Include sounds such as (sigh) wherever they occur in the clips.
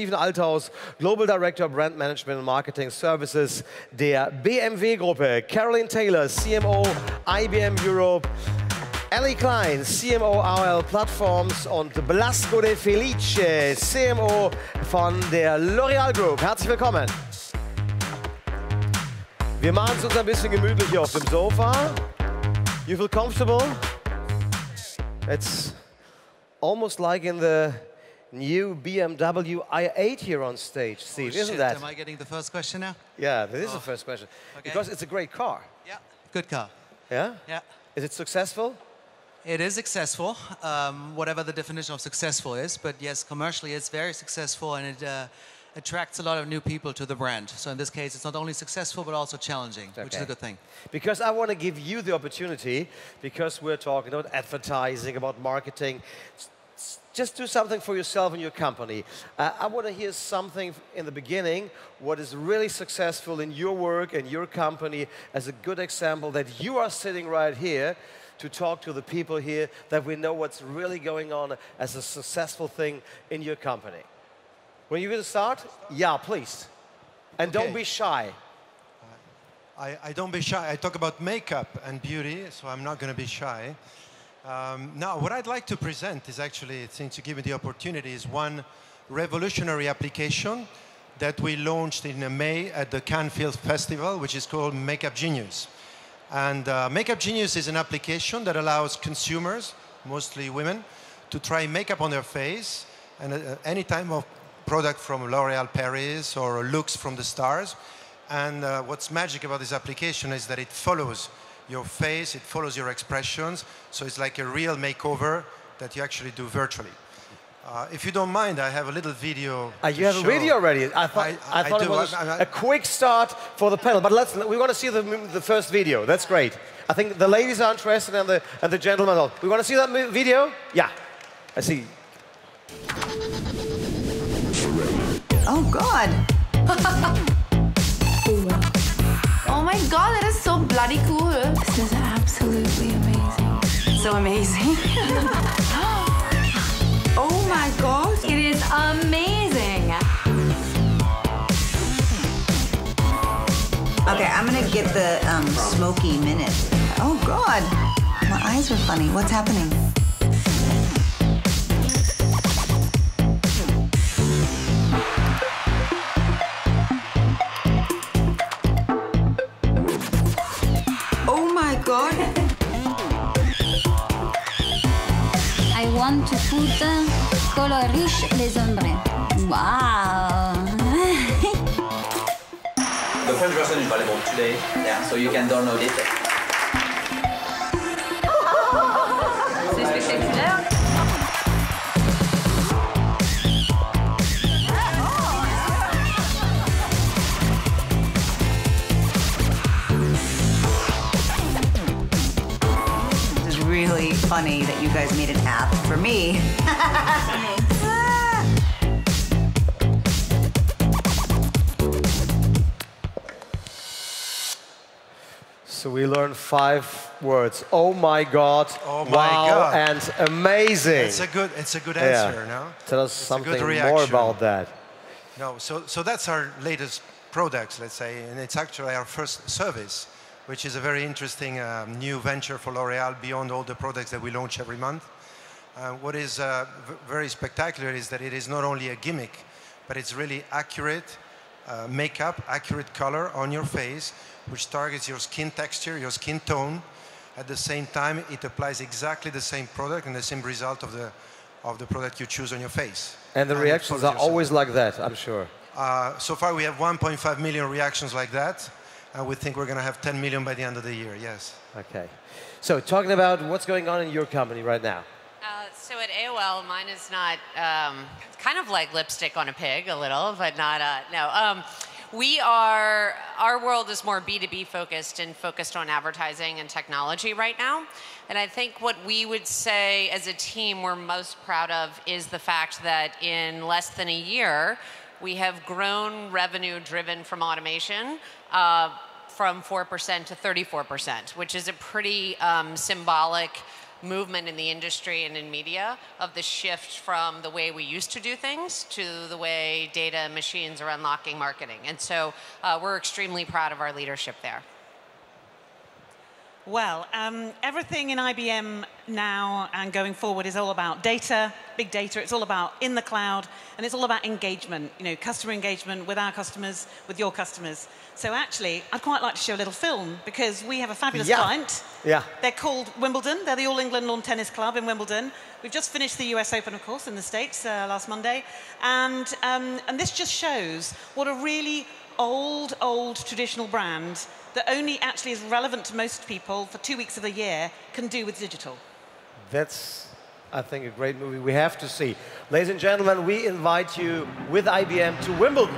Steven Althaus, Global Director Brand Management and Marketing Services der BMW-Gruppe. Caroline Taylor, CMO IBM Europe. Ellie Klein, CMO AOL Platforms und Blasco de Felice, CMO von der L'Oreal Group. Herzlich willkommen. Wir machen es uns ein bisschen gemütlich hier auf dem Sofa. You feel comfortable? It's almost like in the new BMW i8 here on stage, Steve, oh, isn't that? Am I getting the first question now? Yeah, this is oh. the first question. Okay. Because it's a great car. Yeah, good car. Yeah? Yeah. Is it successful? It is successful, um, whatever the definition of successful is. But yes, commercially, it's very successful and it uh, attracts a lot of new people to the brand. So in this case, it's not only successful, but also challenging, okay. which is a good thing. Because I want to give you the opportunity, because we're talking about advertising, about marketing, just do something for yourself and your company. Uh, I want to hear something in the beginning, what is really successful in your work and your company as a good example that you are sitting right here to talk to the people here, that we know what's really going on as a successful thing in your company. When you're going to start, yeah, please. And okay. don't be shy. I, I, don't be shy. I talk about makeup and beauty, so I'm not going to be shy. Um, now, what I'd like to present is actually, since you give me the opportunity, is one revolutionary application that we launched in May at the Cannes Film Festival, which is called Makeup Genius. And uh, Makeup Genius is an application that allows consumers, mostly women, to try makeup on their face and uh, any type of product from L'Oreal Paris or looks from the stars. And uh, what's magic about this application is that it follows your face, it follows your expressions. So it's like a real makeover that you actually do virtually. Uh, if you don't mind, I have a little video. Uh, you have show. a video already. I thought, I, I, I thought it was I, a quick start for the panel, but let's we want to see the, the first video. That's great. I think the ladies are interested and the and the gentlemen. We want to see that video. Yeah, I see. Oh God. (laughs) oh my God, that is so bloody cool. Absolutely amazing. So amazing. (laughs) Oh my gosh, it is amazing. Okay, I'm gonna get the um, smoky minute. Oh God, my eyes are funny. What's happening? Want to put color rich les ombres. Wow! (laughs) the French version is available today, yeah, so you can download it. Funny that you guys made an app for me. (laughs) So we learned five words. Oh my God! Oh my wow, God! And amazing. It's a good. It's a good answer. Yeah. No. Tell us it's something more about that. No. So so that's our latest products, let's say, and it's actually our first service which is a very interesting um, new venture for L'Oreal beyond all the products that we launch every month. Uh, what is uh, very spectacular is that it is not only a gimmick, but it's really accurate uh, makeup, accurate color on your face, which targets your skin texture, your skin tone. At the same time, it applies exactly the same product and the same result of the, of the product you choose on your face. And the and reactions are always like that, I'm sure. Uh, so far, we have 1.5 million reactions like that. And we think we're going to have 10 million by the end of the year, yes. Okay. So talking about what's going on in your company right now. Uh, so at AOL, mine is not um, kind of like lipstick on a pig a little, but not, uh, no. Um, we are, our world is more B2B focused and focused on advertising and technology right now. And I think what we would say as a team we're most proud of is the fact that in less than a year, we have grown revenue driven from automation uh, from 4% to 34%, which is a pretty um, symbolic movement in the industry and in media of the shift from the way we used to do things to the way data and machines are unlocking marketing. And so uh, we're extremely proud of our leadership there. Well, um, everything in IBM now and going forward is all about data, big data. It's all about in the cloud, and it's all about engagement. You know, customer engagement with our customers, with your customers. So actually, I'd quite like to show a little film because we have a fabulous Yeah. client. Yeah. They're called Wimbledon. They're the All England Lawn Tennis Club in Wimbledon. We've just finished the US Open, of course, in the States uh, last Monday. And, um, and this just shows what a really old, old traditional brand that only actually is relevant to most people for two weeks of the year can do with digital. That's, I think, a great movie we have to see. Ladies and gentlemen, we invite you with IBM to Wimbledon.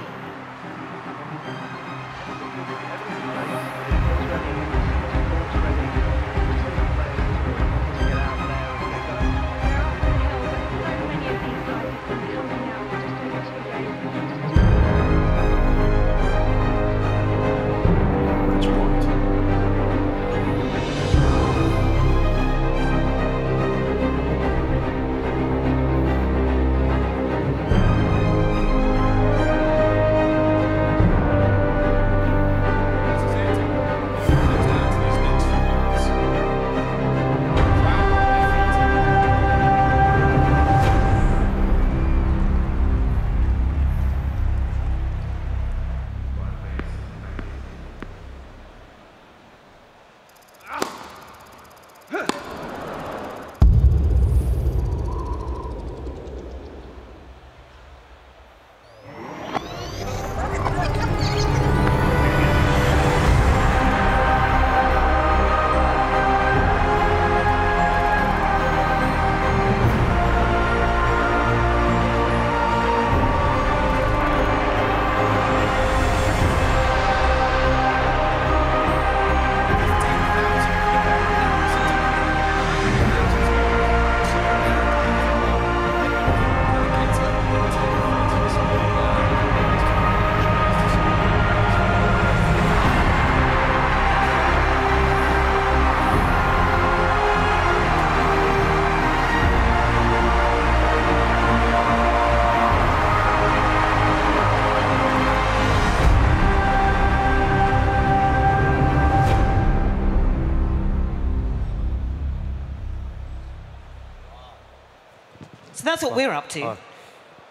That's what we're up to. Uh,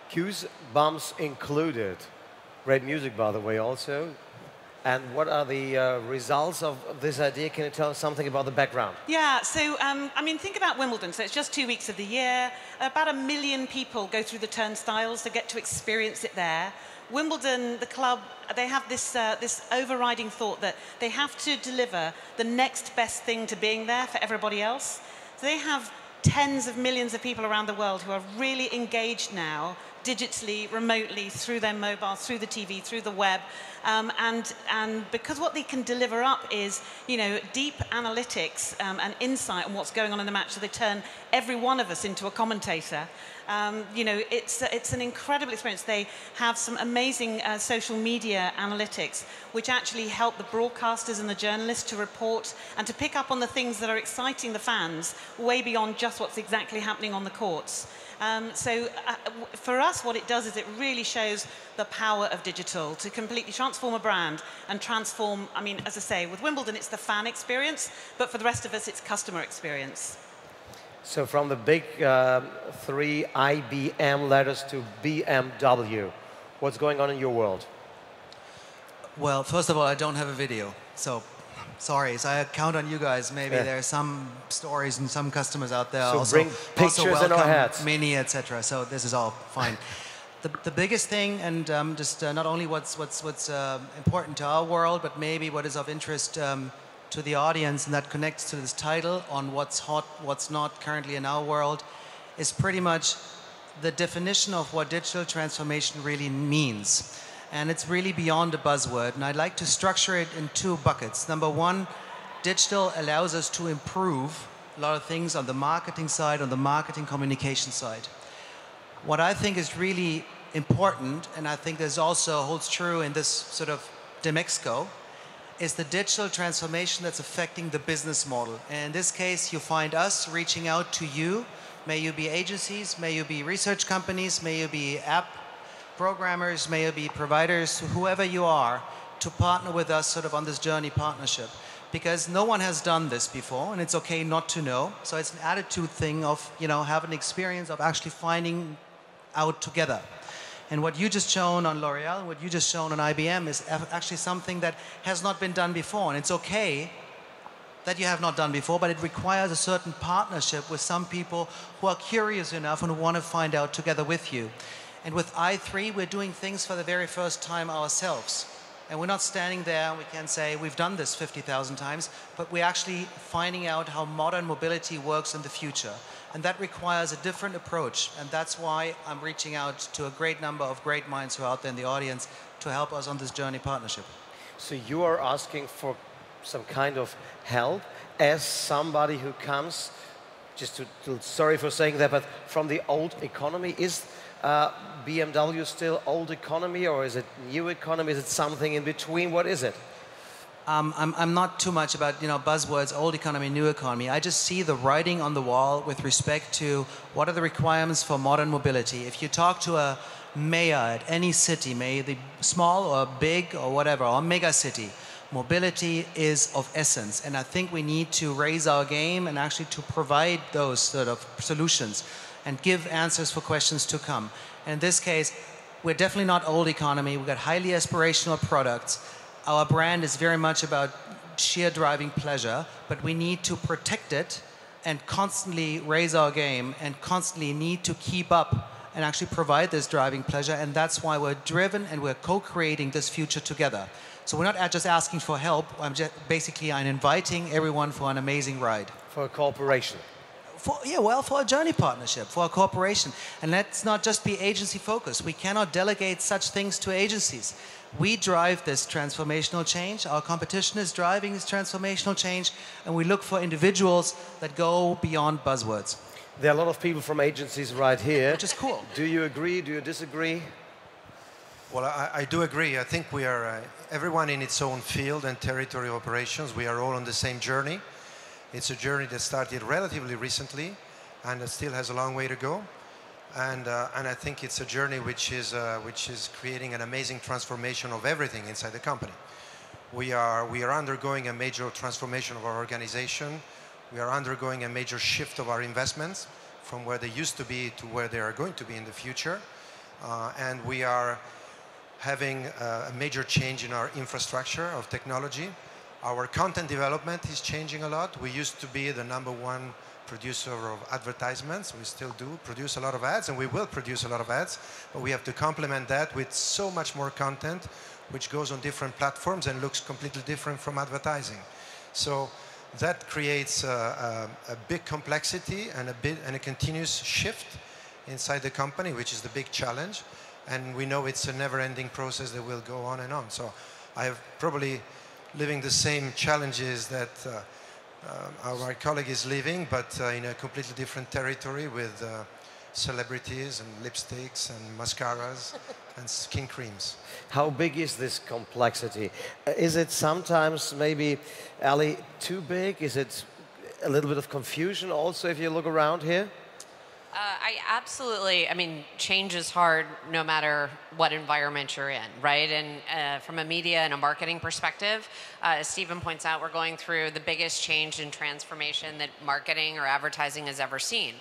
Cues, bumps included. Great music, by the way, also. And what are the uh, results of this idea? Can you tell us something about the background? Yeah, so um, I mean, think about Wimbledon. So it's just two weeks of the year. About a million people go through the turnstiles to get to experience it there. Wimbledon, the club, they have this, uh, this overriding thought that they have to deliver the next best thing to being there for everybody else. So they have tens of millions of people around the world who are really engaged now digitally, remotely, through their mobile, through the TV, through the web. Um, and, and because what they can deliver up is, you know, deep analytics um, and insight on what's going on in the match, so they turn every one of us into a commentator. Um, you know, it's, it's an incredible experience. They have some amazing uh, social media analytics, which actually help the broadcasters and the journalists to report and to pick up on the things that are exciting the fans way beyond just what's exactly happening on the courts. Um, so uh, for us, what it does is it really shows the power of digital to completely transform a brand and transform, I mean, as I say, with Wimbledon, it's the fan experience, but for the rest of us, it's customer experience. So from the big um, three IBM letters to BMW, what's going on in your world? Well, first of all, I don't have a video, so sorry. So I count on you guys. Maybe Yeah. there are some stories and some customers out there So also, bring also pictures in our welcome heads. Mini, etc. So this is all fine. the, the biggest thing, and um, just uh, not only what's what's what's uh, important to our world, but maybe what is of interest um, to the audience, and that connects to this title on what's hot, what's not currently in our world, is pretty much the definition of what digital transformation really means. And it's really beyond a buzzword. And I'd like to structure it in two buckets. Number one, digital allows us to improve a lot of things on the marketing side, on the marketing communication side. What I think is really important, and I think this also holds true in this sort of DMEXCO, is the digital transformation that's affecting the business model. And in this case, you find us reaching out to you. May you be agencies, may you be research companies, may you be app programmers, may you be providers, whoever you are, to partner with us sort of on this journey partnership. Because no one has done this before, and it's okay not to know. So it's an attitude thing of, you know, having experience of actually finding out together. And what you just shown on L'Oreal what you just shown on IBM is actually something that has not been done before. And it's okay that you have not done before, but it requires a certain partnership with some people who are curious enough and who want to find out together with you. And with i3, we're doing things for the very first time ourselves. And we're not standing there and we can say, we've done this 50,000 times, but we're actually finding out how modern mobility works in the future. And that requires a different approach. And that's why I'm reaching out to a great number of great minds who are out there in the audience to help us on this journey partnership. So you are asking for some kind of help as somebody who comes, just to, to sorry for saying that, but from the old economy. Is uh, BMW still old economy or is it new economy? Is it something in between? What is it? Um, I'm, I'm not too much about you know buzzwords, old economy, new economy. I just see the writing on the wall with respect to what are the requirements for modern mobility. If you talk to a mayor at any city, may the small or big or whatever, or mega city, mobility is of essence. And I think we need to raise our game and actually to provide those sort of solutions and give answers for questions to come. In this case, we're definitely not old economy. We've got highly aspirational products. Our brand is very much about sheer driving pleasure, but we need to protect it and constantly raise our game and constantly need to keep up and actually provide this driving pleasure. And that's why we're driven and we're co-creating this future together. So we're not just asking for help. I'm just basically I'm inviting everyone for an amazing ride. For a cooperation for, yeah, well, for a journey partnership, for a corporation. And let's not just be agency focused. We cannot delegate such things to agencies. We drive this transformational change. Our competition is driving this transformational change, and we look for individuals that go beyond buzzwords. There are a lot of people from agencies right here. Which is cool. Do you agree? Do you disagree? Well, I, I do agree. I think we are, uh, everyone in its own field and territory operations, we are all on the same journey. It's a journey that started relatively recently and it still has a long way to go. And, uh, and I think it's a journey which is, uh, which is creating an amazing transformation of everything inside the company. We are, we are undergoing a major transformation of our organization. We are undergoing a major shift of our investments from where they used to be to where they are going to be in the future. Uh, and we are having uh, a major change in our infrastructure of technology. Our content development is changing a lot. We used to be the number one producer of advertisements. We still do produce a lot of ads, and we will produce a lot of ads. But we have to complement that with so much more content, which goes on different platforms and looks completely different from advertising. So that creates a, a, a big complexity and a, bit, and a continuous shift inside the company, which is the big challenge. And we know it's a never-ending process that will go on and on. So I have probably living the same challenges that uh, uh, our colleague is living, but uh, in a completely different territory with uh, celebrities and lipsticks and mascaras (laughs) and skin creams. How big is this complexity? Uh, is it sometimes maybe, Allie, too big? Is it a little bit of confusion also if you look around here? Uh, I absolutely, I mean, change is hard no matter what environment you're in, right? And uh, from a media and a marketing perspective, uh, as Stephen points out, we're going through the biggest change and transformation that marketing or advertising has ever seen.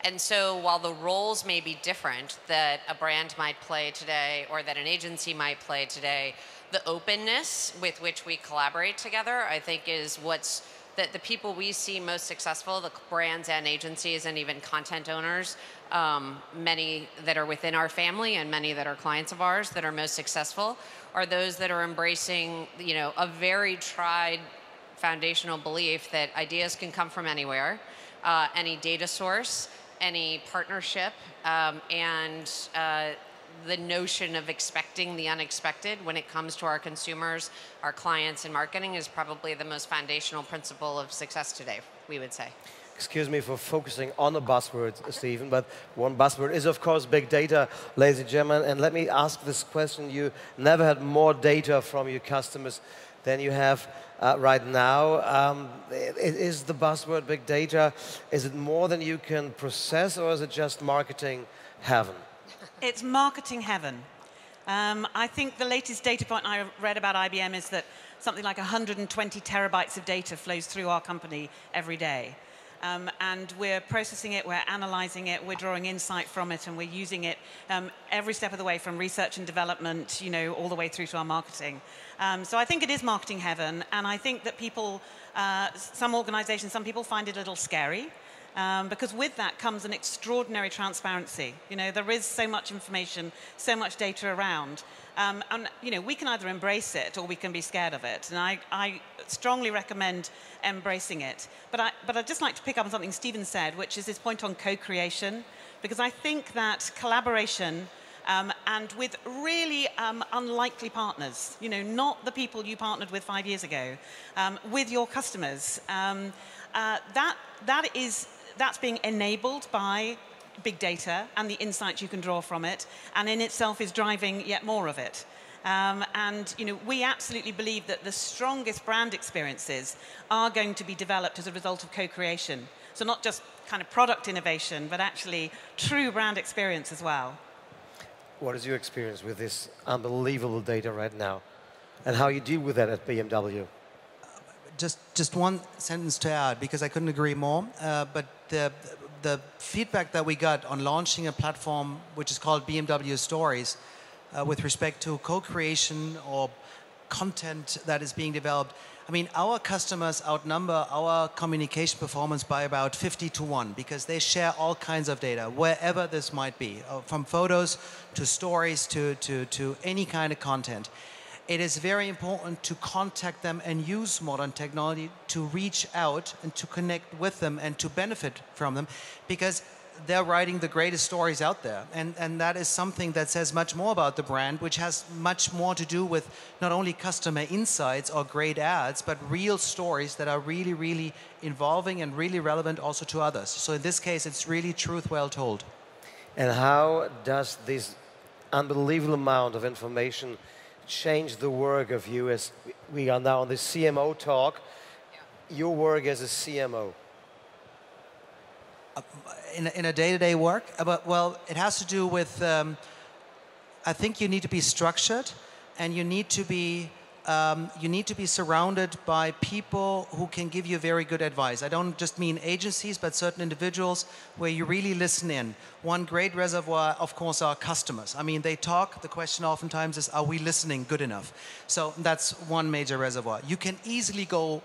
And so while the roles may be different that a brand might play today or that an agency might play today, the openness with which we collaborate together, I think, is what's that the people we see most successful, the brands and agencies and even content owners, um, many that are within our family and many that are clients of ours that are most successful, are those that are embracing, you know, a very tried foundational belief that ideas can come from anywhere, uh, any data source, any partnership, um, and uh, the notion of expecting the unexpected when it comes to our consumers, our clients, and marketing is probably the most foundational principle of success today, we would say. Excuse me for focusing on the buzzword, Stephen, but one buzzword is, of course, big data, ladies and gentlemen. And let me ask this question. You never had more data from your customers than you have uh, right now. Um, is the buzzword big data, is it more than you can process or is it just marketing heaven? It's marketing heaven. Um, I think the latest data point I read about IBM is that something like 120 terabytes of data flows through our company every day. Um, and we're processing it, we're analyzing it, we're drawing insight from it, and we're using it um, every step of the way from research and development, you know, all the way through to our marketing. Um, so I think it is marketing heaven, and I think that people, uh, some organizations, some people find it a little scary. Um, because with that comes an extraordinary transparency. You know, there is so much information, so much data around. Um, and, you know, we can either embrace it or we can be scared of it. And I, I strongly recommend embracing it. But, I, but I'd just like to pick up on something Stephen said, which is this point on co-creation. Because I think that collaboration um, and with really um, unlikely partners, you know, not the people you partnered with five years ago, um, with your customers. Um, uh, that, that is that's being enabled by big data and the insights you can draw from it, and in itself is driving yet more of it. Um, and you know, we absolutely believe that the strongest brand experiences are going to be developed as a result of co-creation. So not just kind of product innovation, but actually true brand experience as well. What is your experience with this unbelievable data right now, and how you deal with that at BMW? Just just one sentence to add because I couldn't agree more. Uh, but the the feedback that we got on launching a platform which is called BMW Stories, uh, with respect to co-creation or content that is being developed. I mean, our customers outnumber our communication performance by about 50 to 1 because they share all kinds of data, wherever this might be, uh, from photos to stories to, to, to any kind of content it is very important to contact them and use modern technology to reach out and to connect with them and to benefit from them because they're writing the greatest stories out there. And, and that is something that says much more about the brand, which has much more to do with not only customer insights or great ads, but real stories that are really, really involving and really relevant also to others. So in this case, it's really truth well told. And how does this unbelievable amount of information change the work of you as we are now on the CMO talk, yeah. your work as a CMO? Uh, in, in a day-to-day work, uh, but well, it has to do with. Um, I think you need to be structured, and you need to be um, you need to be surrounded by people who can give you very good advice. I don't just mean agencies, but certain individuals where you really listen in. One great reservoir, of course, are customers. I mean, they talk. The question oftentimes is, are we listening good enough? So that's one major reservoir. You can easily go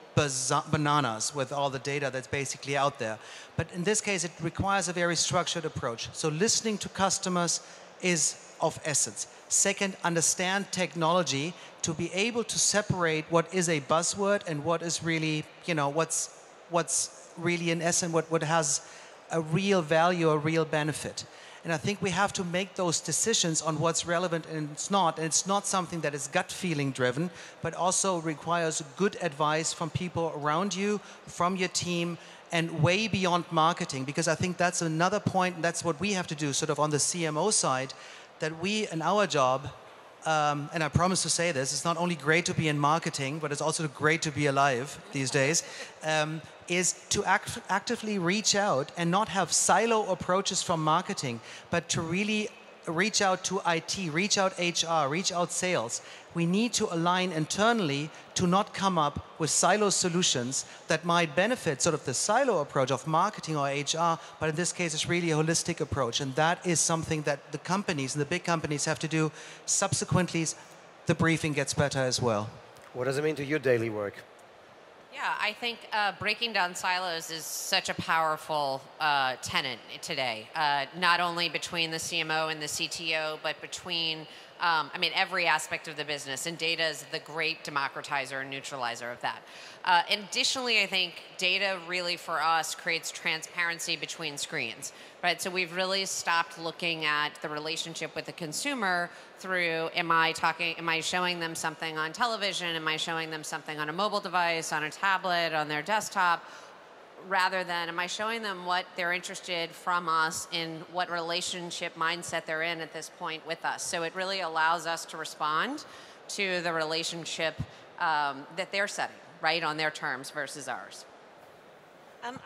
bananas with all the data that's basically out there. But in this case, it requires a very structured approach. So listening to customers is of essence. Second, understand technology to be able to separate what is a buzzword and what is really, you know, what's, what's really in essence, what, what has a real value, a real benefit. And I think we have to make those decisions on what's relevant and it's not. And it's not something that is gut feeling driven, but also requires good advice from people around you, from your team, and way beyond marketing. Because I think that's another point, and that's what we have to do, sort of on the CMO side, that we, in our job, um, and I promise to say this, it's not only great to be in marketing, but it's also great to be alive these days, um, is to act actively reach out and not have silo approaches from marketing, but to really reach out to IT, reach out HR, reach out sales. We need to align internally to not come up with silo solutions that might benefit sort of the silo approach of marketing or HR, but in this case, it's really a holistic approach. And that is something that the companies, and the big companies, have to do. Subsequently, the briefing gets better as well. What does it mean to your daily work? Yeah, I think uh, breaking down silos is such a powerful uh, tenet today, uh, not only between the CMO and the CTO, but between, um, I mean, every aspect of the business. And data is the great democratizer and neutralizer of that. Uh, additionally, I think data really for us creates transparency between screens, right? So we've really stopped looking at the relationship with the consumer through am I talking, am I showing them something on television? Am I showing them something on a mobile device, on a tablet, on their desktop? Rather than am I showing them what they're interested from us in what relationship mindset they're in at this point with us? So it really allows us to respond to the relationship um, that they're setting, right, on their terms versus ours. Um,